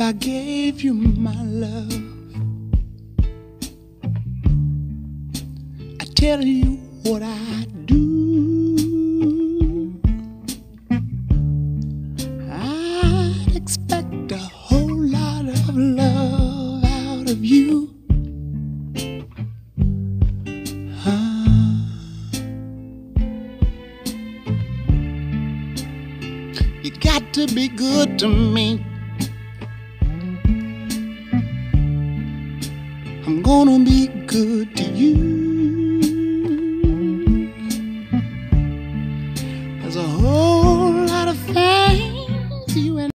if I gave you my love? I tell you what I do. I'd expect a whole lot of love out of you. Huh? You got to be good to me. I'm gonna be good to you. As a whole